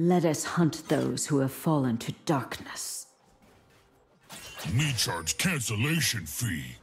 Let us hunt those who have fallen to darkness. Me charge cancellation fee.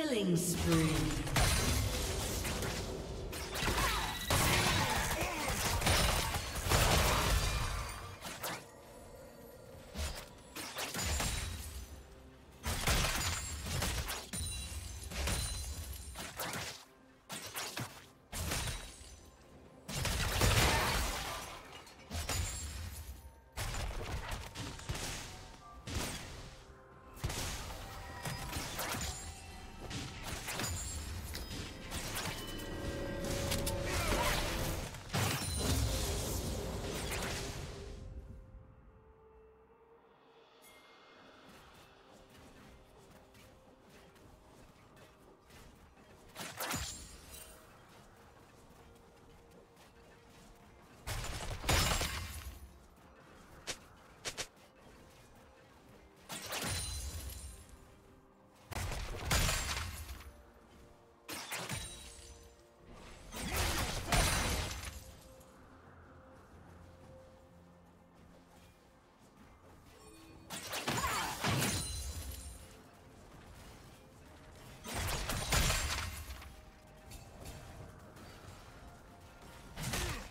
Killing spree.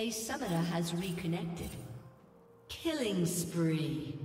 A summoner has reconnected. Killing spree.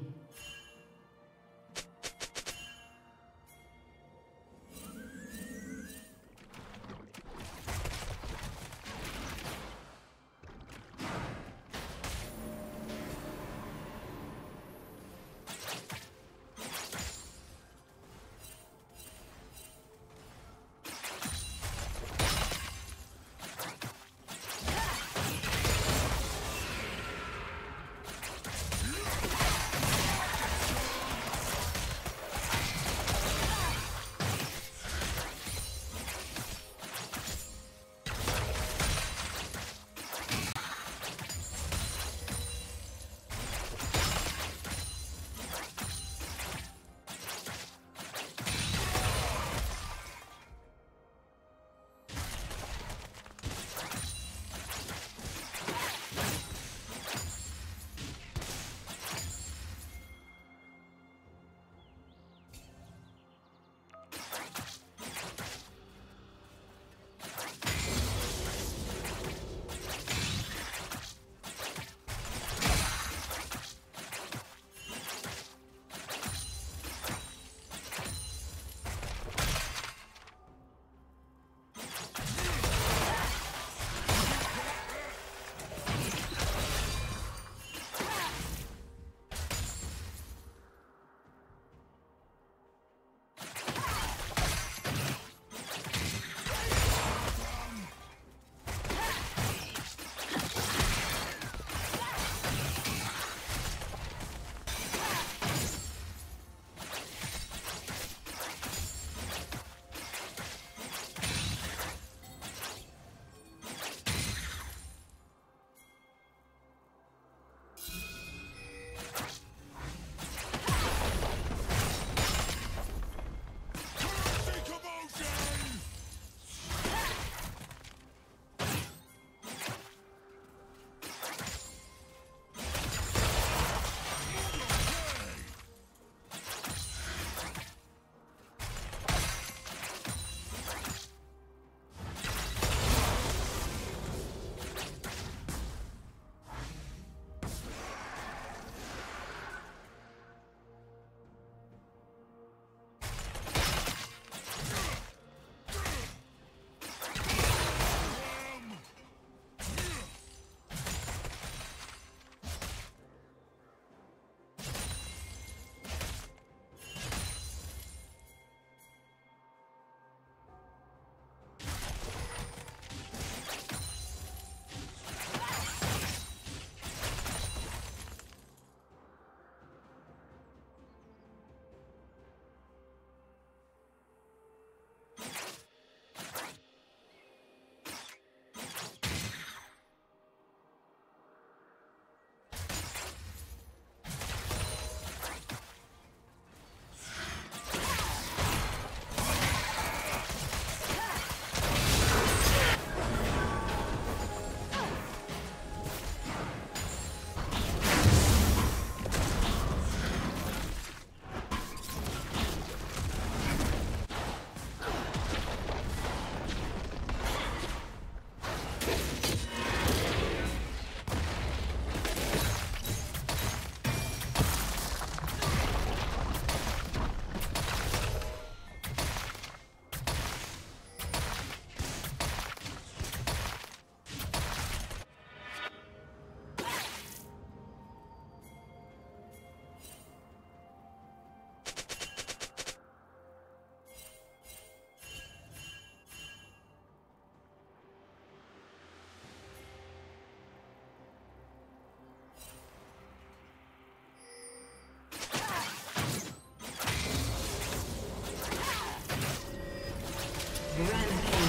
Rampage.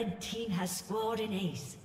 Red team has scored an ace.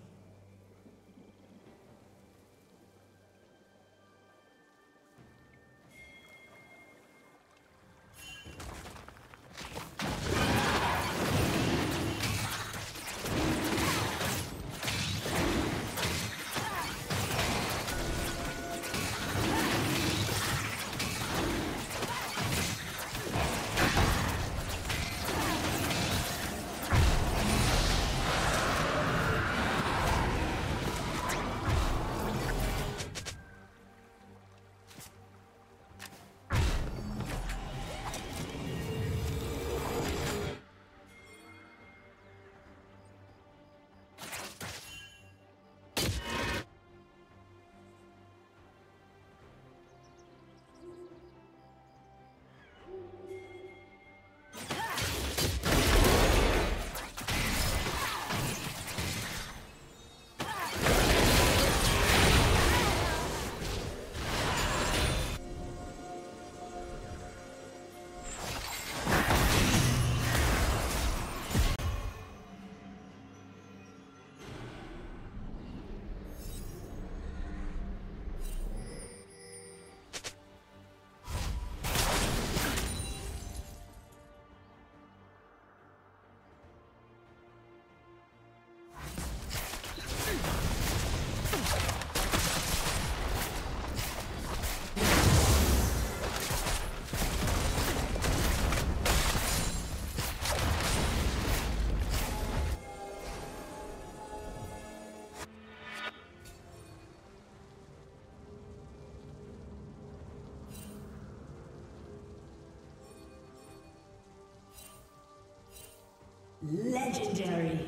Legendary.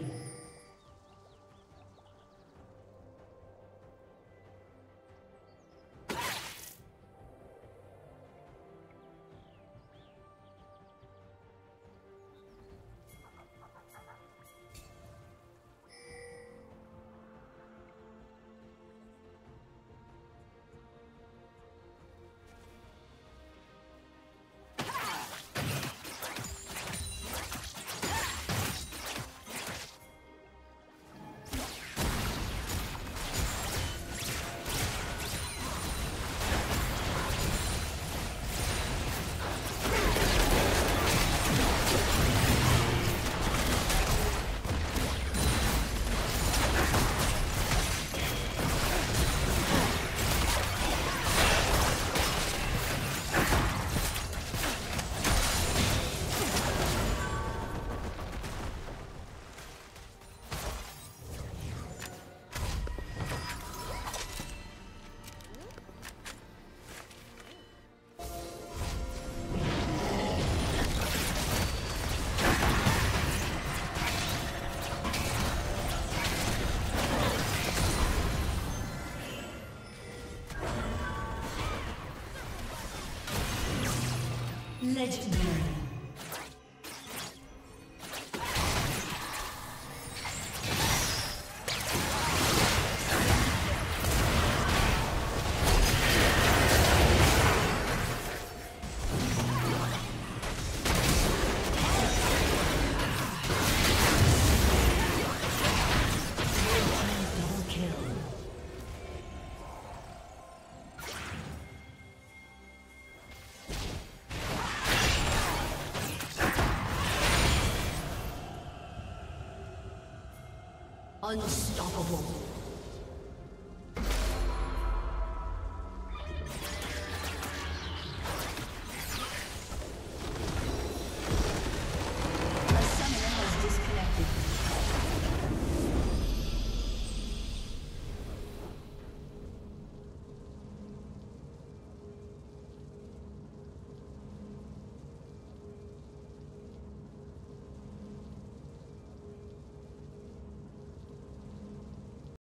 Legendary. Unstoppable.